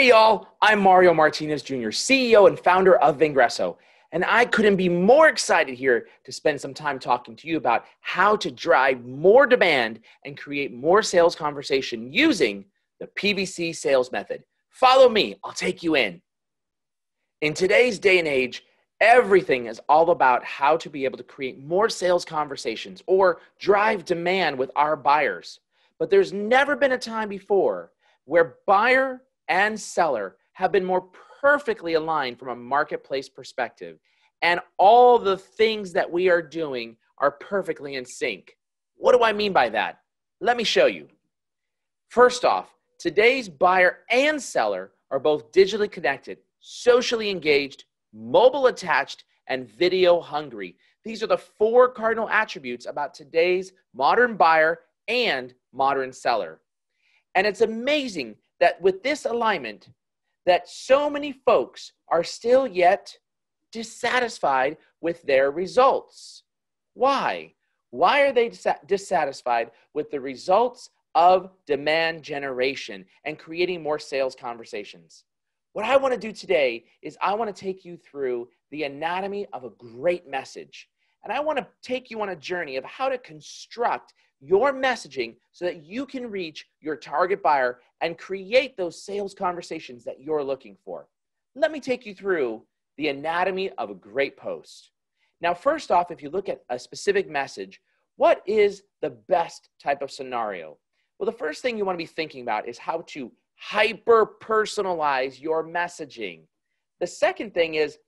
Hey, y'all, I'm Mario Martinez Jr., CEO and founder of Vengreso, and I couldn't be more excited here to spend some time talking to you about how to drive more demand and create more sales conversation using the PVC sales method. Follow me, I'll take you in. In today's day and age, everything is all about how to be able to create more sales conversations or drive demand with our buyers. But there's never been a time before where buyer and seller have been more perfectly aligned from a marketplace perspective. And all the things that we are doing are perfectly in sync. What do I mean by that? Let me show you. First off, today's buyer and seller are both digitally connected, socially engaged, mobile attached, and video hungry. These are the four cardinal attributes about today's modern buyer and modern seller. And it's amazing that with this alignment, that so many folks are still yet dissatisfied with their results. Why? Why are they dissatisfied with the results of demand generation and creating more sales conversations? What I want to do today is I want to take you through the anatomy of a great message. And I want to take you on a journey of how to construct your messaging so that you can reach your target buyer and create those sales conversations that you're looking for. Let me take you through the anatomy of a great post. Now, first off, if you look at a specific message, what is the best type of scenario? Well, the first thing you want to be thinking about is how to hyper personalize your messaging. The second thing is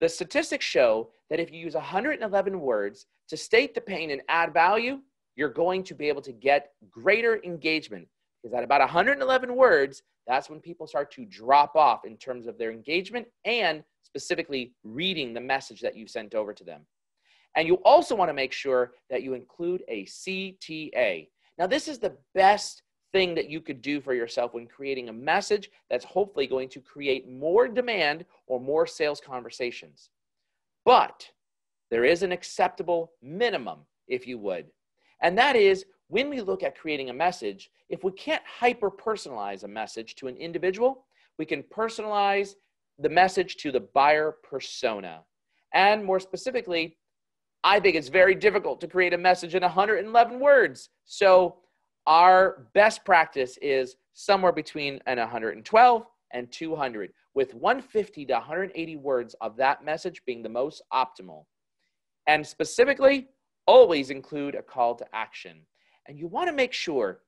the statistics show that if you use 111 words to state the pain and add value, you're going to be able to get greater engagement. Because at about 111 words, that's when people start to drop off in terms of their engagement and specifically reading the message that you sent over to them. And you also want to make sure that you include a CTA. Now, this is the best thing that you could do for yourself when creating a message that's hopefully going to create more demand or more sales conversations. But there is an acceptable minimum, if you would. And that is when we look at creating a message, if we can't hyper personalize a message to an individual, we can personalize the message to the buyer persona. And more specifically, I think it's very difficult to create a message in 111 words. So, our best practice is somewhere between an 112 and 200, with 150 to 180 words of that message being the most optimal. And specifically, always include a call to action. And you want to make sure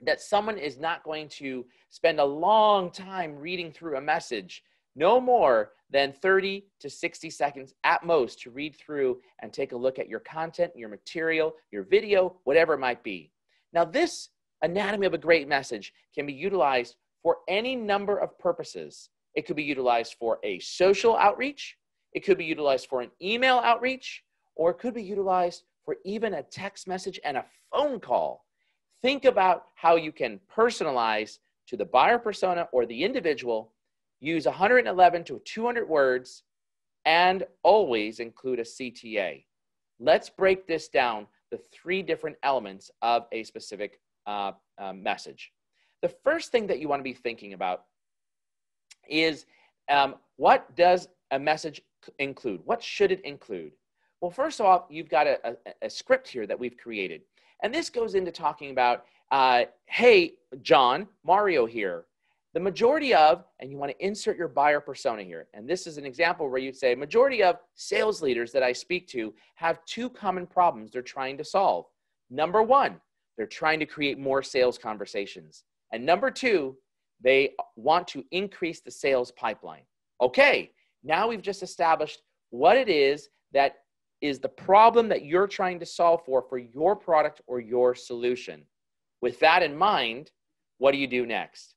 that someone is not going to spend a long time reading through a message, no more than 30 to 60 seconds at most to read through and take a look at your content, your material, your video, whatever it might be. Now, this anatomy of a great message can be utilized for any number of purposes. It could be utilized for a social outreach, it could be utilized for an email outreach, or it could be utilized for even a text message and a phone call. Think about how you can personalize to the buyer persona or the individual, use 111 to 200 words, and always include a CTA. Let's break this down the three different elements of a specific uh, uh, message. The first thing that you want to be thinking about is um, what does a message include? What should it include? Well, first off, you've got a, a, a script here that we've created. And this goes into talking about, uh, hey, John, Mario here. The majority of, and you want to insert your buyer persona here. And this is an example where you'd say, majority of sales leaders that I speak to have two common problems they're trying to solve. Number one, they're trying to create more sales conversations. And number two, they want to increase the sales pipeline. Okay, now we've just established what it is that is the problem that you're trying to solve for for your product or your solution. With that in mind, what do you do next?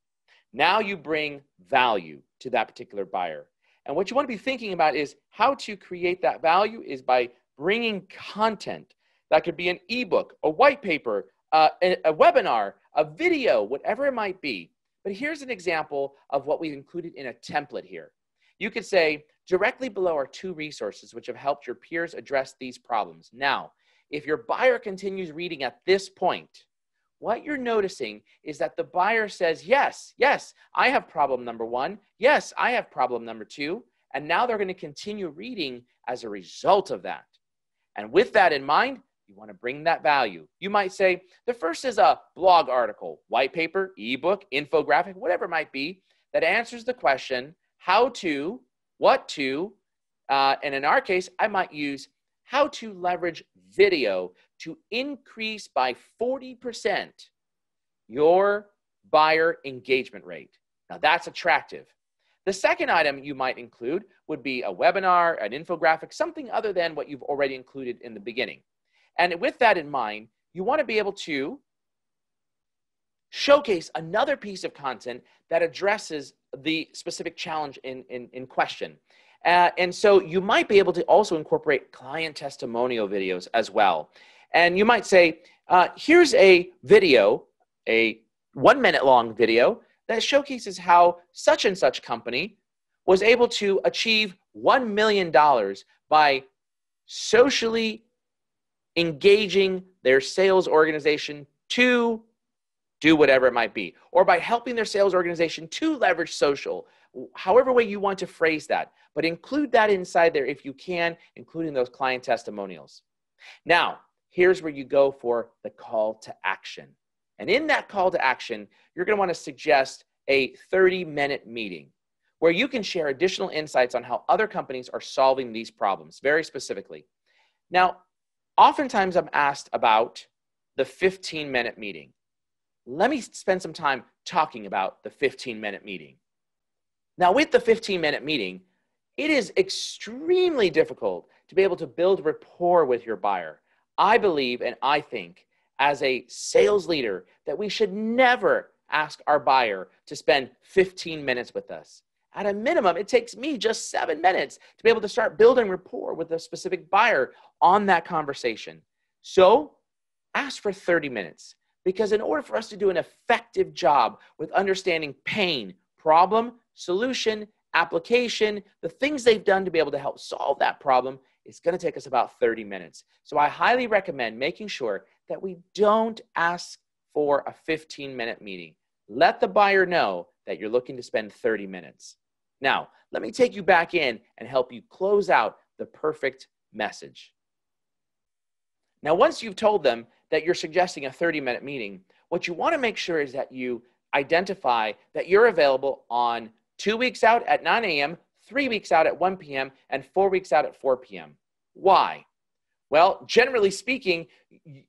Now you bring value to that particular buyer. And what you want to be thinking about is how to create that value is by bringing content. That could be an ebook, a white paper, uh, a, a webinar, a video, whatever it might be. But here's an example of what we've included in a template here. You could say, Directly below are two resources which have helped your peers address these problems. Now, if your buyer continues reading at this point, what you're noticing is that the buyer says, Yes, yes, I have problem number one. Yes, I have problem number two. And now they're going to continue reading as a result of that. And with that in mind, you want to bring that value. You might say the first is a blog article, white paper, ebook, infographic, whatever it might be, that answers the question how to, what to, uh, and in our case, I might use how to leverage video to increase by 40% your buyer engagement rate. Now that's attractive. The second item you might include would be a webinar, an infographic, something other than what you've already included in the beginning. And with that in mind, you want to be able to showcase another piece of content that addresses the specific challenge in, in, in question. Uh, and so you might be able to also incorporate client testimonial videos as well. And you might say, uh, here's a video, a one minute long video that showcases how such and such company was able to achieve $1 million by socially engaging their sales organization to do whatever it might be, or by helping their sales organization to leverage social, however way you want to phrase that. But include that inside there if you can, including those client testimonials. Now, here's where you go for the call to action. And in that call to action, you're going to want to suggest a 30 minute meeting where you can share additional insights on how other companies are solving these problems very specifically. Now, oftentimes I'm asked about the 15 minute meeting. Let me spend some time talking about the 15 minute meeting. Now, with the 15 minute meeting, it is extremely difficult to be able to build rapport with your buyer. I believe and I think as a sales leader that we should never ask our buyer to spend 15 minutes with us. At a minimum, it takes me just seven minutes to be able to start building rapport with a specific buyer on that conversation. So ask for 30 minutes because in order for us to do an effective job with understanding pain, problem, solution, application, the things they've done to be able to help solve that problem, it's going to take us about 30 minutes. So I highly recommend making sure that we don't ask for a 15 minute meeting. Let the buyer know that you're looking to spend 30 minutes. Now, let me take you back in and help you close out the perfect message. Now, once you've told them that you're suggesting a 30 minute meeting, what you want to make sure is that you identify that you're available on two weeks out at 9 a.m., three weeks out at 1 p.m., and four weeks out at 4 p.m. Why? Well, generally speaking,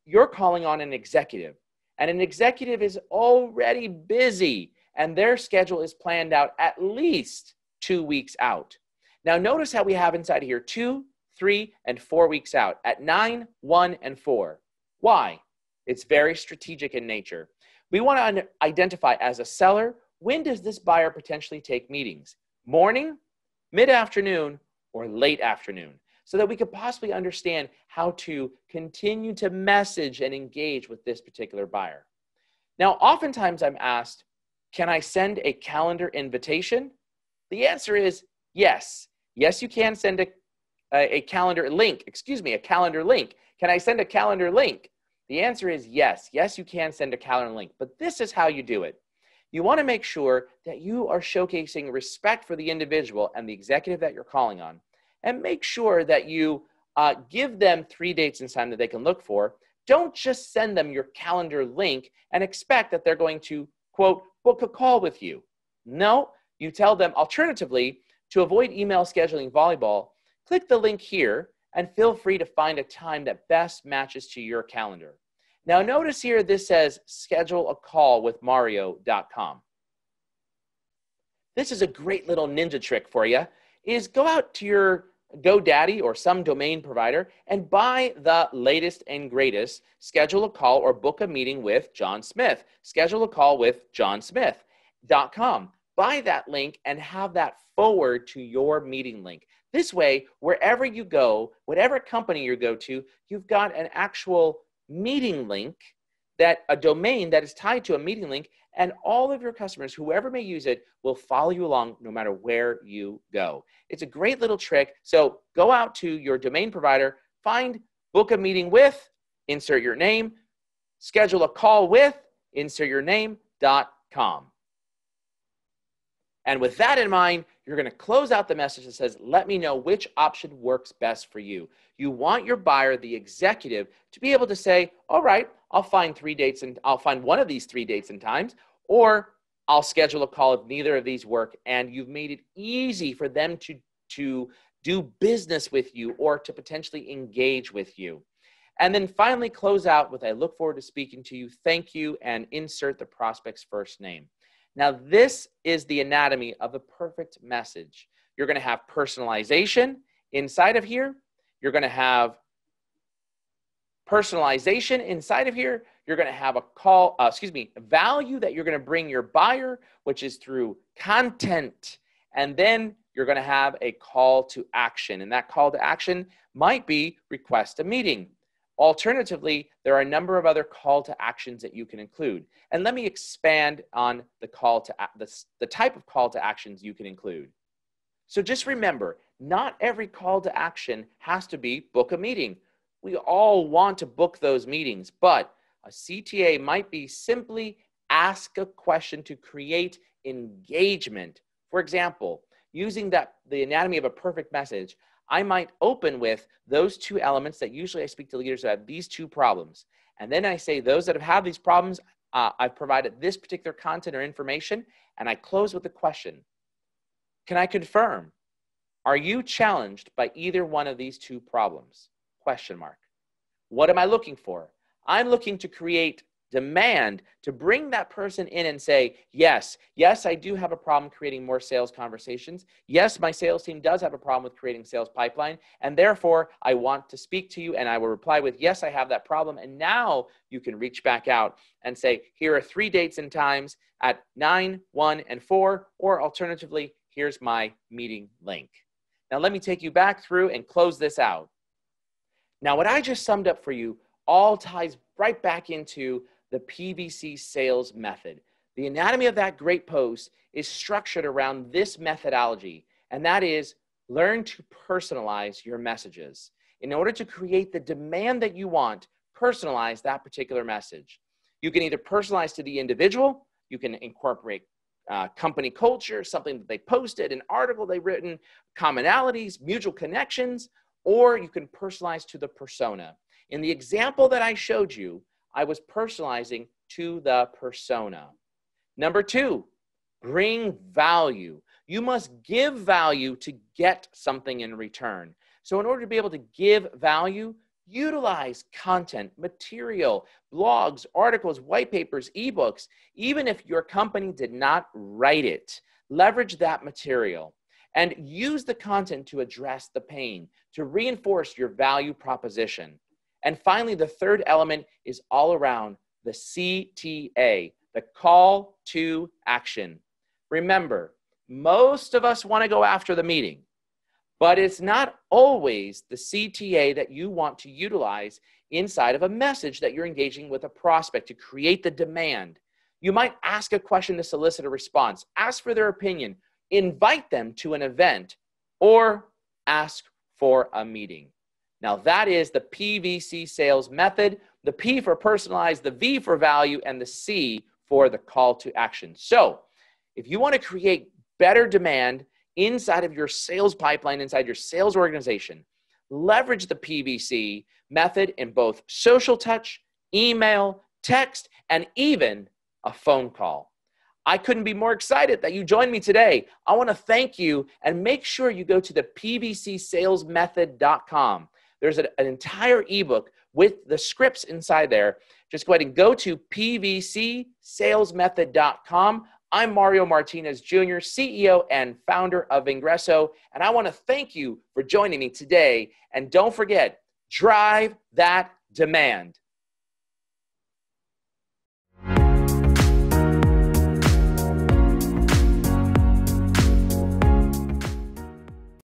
you're calling on an executive, and an executive is already busy, and their schedule is planned out at least two weeks out. Now, notice how we have inside here two, three, and four weeks out at nine, one, and four. Why? It's very strategic in nature. We want to identify as a seller when does this buyer potentially take meetings? Morning, mid afternoon, or late afternoon? So that we could possibly understand how to continue to message and engage with this particular buyer. Now, oftentimes I'm asked, can I send a calendar invitation? The answer is yes. Yes, you can send a, a, a calendar link, excuse me, a calendar link. Can I send a calendar link? The answer is yes. Yes, you can send a calendar link, but this is how you do it. You want to make sure that you are showcasing respect for the individual and the executive that you're calling on, and make sure that you uh, give them three dates and time that they can look for. Don't just send them your calendar link and expect that they're going to, quote, book a call with you. No, you tell them, alternatively, to avoid email scheduling volleyball, click the link here and feel free to find a time that best matches to your calendar. Now, notice here this says schedule a call with Mario.com. This is a great little ninja trick for you is go out to your GoDaddy or some domain provider and buy the latest and greatest. Schedule a call or book a meeting with John Smith. Schedule a call with johnsmith.com buy that link and have that forward to your meeting link. This way, wherever you go, whatever company you go to, you've got an actual meeting link that a domain that is tied to a meeting link and all of your customers whoever may use it will follow you along no matter where you go it's a great little trick so go out to your domain provider find book a meeting with insert your name schedule a call with insertyourname.com. And with that in mind, you're going to close out the message that says, let me know which option works best for you. You want your buyer, the executive, to be able to say, all right, I'll find three dates and I'll find one of these three dates and times, or I'll schedule a call if neither of these work. And you've made it easy for them to, to do business with you or to potentially engage with you. And then finally close out with I look forward to speaking to you. Thank you and insert the prospect's first name. Now, this is the anatomy of a perfect message. You're going to have personalization inside of here. You're going to have personalization inside of here. You're going to have a call, uh, excuse me, value that you're going to bring your buyer, which is through content. And then you're going to have a call to action. And that call to action might be request a meeting. Alternatively, there are a number of other call to actions that you can include. And let me expand on the call to the, the type of call to actions you can include. So just remember, not every call to action has to be book a meeting. We all want to book those meetings, but a CTA might be simply ask a question to create engagement. For example, using that the anatomy of a perfect message, I might open with those two elements that usually I speak to leaders that have these two problems. And then I say, those that have had these problems, uh, I've provided this particular content or information, and I close with a question. Can I confirm? Are you challenged by either one of these two problems? Question mark. What am I looking for? I'm looking to create demand to bring that person in and say, yes, yes, I do have a problem creating more sales conversations. Yes, my sales team does have a problem with creating sales pipeline. And therefore, I want to speak to you. And I will reply with, yes, I have that problem. And now you can reach back out and say, here are three dates and times at nine, one, and four. Or alternatively, here's my meeting link. Now, let me take you back through and close this out. Now, what I just summed up for you all ties right back into the PVC sales method. The anatomy of that great post is structured around this methodology, and that is learn to personalize your messages. In order to create the demand that you want, personalize that particular message. You can either personalize to the individual, you can incorporate uh, company culture, something that they posted, an article they've written, commonalities, mutual connections, or you can personalize to the persona. In the example that I showed you, I was personalizing to the persona. Number two, bring value. You must give value to get something in return. So, in order to be able to give value, utilize content, material, blogs, articles, white papers, ebooks. Even if your company did not write it, leverage that material and use the content to address the pain, to reinforce your value proposition. And finally, the third element is all around the CTA, the call to action. Remember, most of us want to go after the meeting, but it's not always the CTA that you want to utilize inside of a message that you're engaging with a prospect to create the demand. You might ask a question to solicit a response, ask for their opinion, invite them to an event, or ask for a meeting. Now, that is the PVC sales method the P for personalized, the V for value, and the C for the call to action. So, if you want to create better demand inside of your sales pipeline, inside your sales organization, leverage the PVC method in both social touch, email, text, and even a phone call. I couldn't be more excited that you joined me today. I want to thank you and make sure you go to the pvcsalesmethod.com. There's an, an entire ebook with the scripts inside there. Just go ahead and go to pvcsalesmethod.com. I'm Mario Martinez Jr., CEO and founder of Vengreso, and I want to thank you for joining me today. And don't forget, drive that demand.